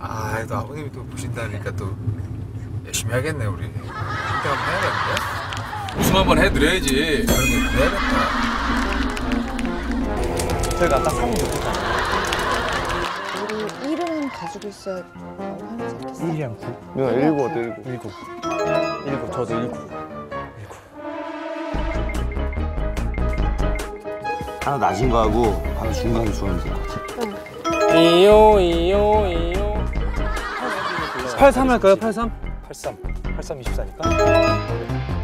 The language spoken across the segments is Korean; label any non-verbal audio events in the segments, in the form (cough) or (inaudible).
아, 또 아버님이 또 보신다니까 또 열심히 하겠네 우리. 그때 한번 해야겠는데? 웃음 한번 해드려야지. 그런 게 해야겠다. 저희가 아까 사면 좋겠잖아요. 우리 일은 가지고 있어야 하면 좋겠어. 1이랑 9. 누나 일곱 어때 일곱? 19. 19. 저도 19. 하나 낮은 거 하고 하나 중간에 주면 될것 같아. 이요 이요 이요 83 할까요? 83? 83. 83 24니까.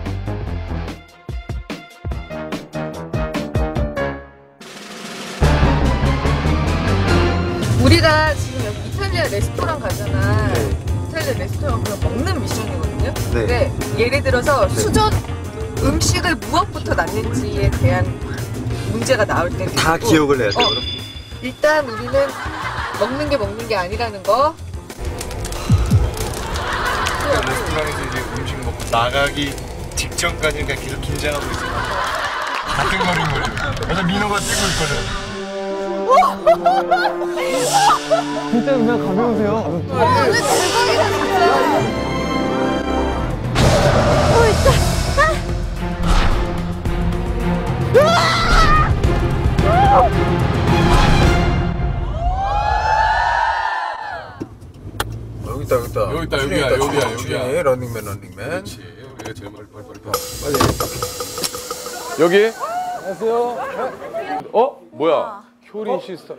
우리가 지금 여기 이탈리아 레스토랑 가잖아. 이탈리아 레스토랑 그럼 먹는 미션이거든요. 근데 예를 들어서 수전 음식을 무엇부터 낳는지에 대한 문제가 나올 때도 다 있고. 기억을 해야 돼. 어, 일단 우리는 먹는 게 먹는 게 아니라는 거. 레스토랑에서 이제 음식 먹고 나가기 직전까지 그냥 계속 긴장하고 있어. 가뜩거리는 거죠. 그래서 민호가 뛰고 있거든. 진짜 그냥 가벼우세요. 오늘 대박이다 진짜. 여기 있다 여기 있다. 여기 있다, 추진이 여기야, 있다, 여기야, 추진이. 여기야. 런닝맨 런닝맨. 그렇지. 우리가 제일 빨리 빨리 빨리. 빨리. 여기? 안녕하세요. 어? 뭐야? 효린 시스터.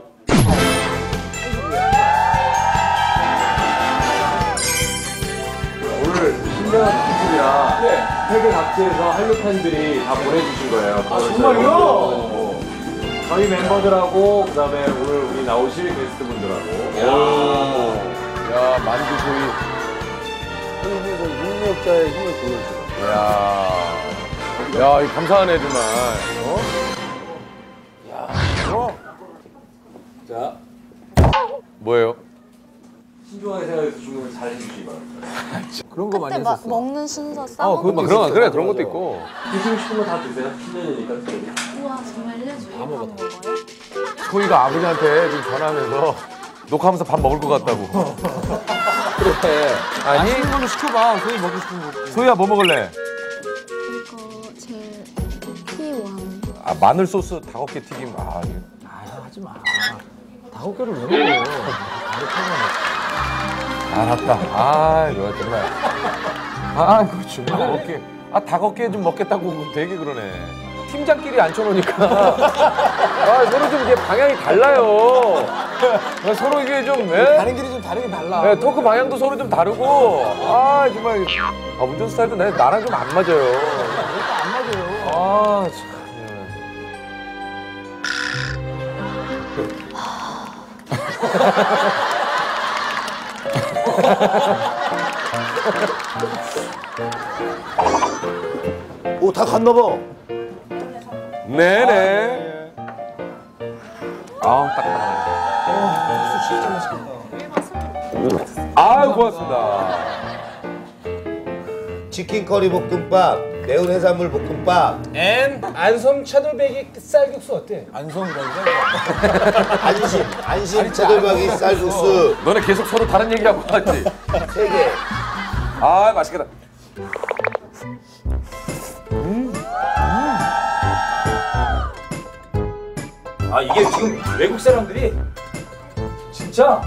오늘 신명한 특집이라 세계 각지에서 한류 팬들이 다 보내주신 거예요. 아 정말요? 저희 멤버들하고 그다음에 오늘 우리 나오실 게스트분들하고. 만두 소희. 한국에서 능력자의 힘을 보여주고. 야. 야, 이 감사하네 정말. 어? 야, 어? 자, 뭐예요? 신중하게 생각해서 주문을 잘 해주시기 바랍니다. (laughs) 그런 거 많이 그때 막 했었어. 먹는 순서 어, 싸먹는 막 그런 그래 그런 것도 있고. 드시고 싶은 거 다 드세요. 신년이니까 특별히. 우와 정말요? 저희 다 먹어요? 소희가 아버지한테 지금 전화하면서 녹화하면서 밥 먹을 것 같다고. 그래. 아니. 맛있는 걸로 시켜봐. 소희 먹고 싶은 거. 소희야 뭐 먹을래? 이거 제일 P1 아 마늘 소스 다섯 개 튀김. 아 이게. 하지 마. 다섯 개를 왜 먹어? 알았다. 아, 이거 정말. 아, 이거 정말 먹게. 아, 다섯 개좀 먹겠다고 되게 그러네. 팀장끼리 앉혀놓으니까. (laughs) 아, 서로 좀 이게 방향이 달라요. 아, 서로 이게 좀, 예? 다른 길이 좀 다르게 달라. 예, 토크 방향도 서로 좀 다르고. 아, 정말. 아, 운전 스타일도 나, 나랑 좀 안 맞아요. 안 맞아요. 아, 참. 오, 다 갔나 봐. 네네. 아우, 딱딱하네. 아, 고맙습니다. 치킨 커리 볶음밥, 매운 해산물 볶음밥, and 안섬 차돌박이 쌀국수 어때? 안섬이라고 (laughs) 안심, 안심 차돌박이 쌀국수 너네 계속 서로 다른 얘기하고 왔지? 세 개. 아, 맛있겠다. 아 이게 지금 외국 사람들이 진짜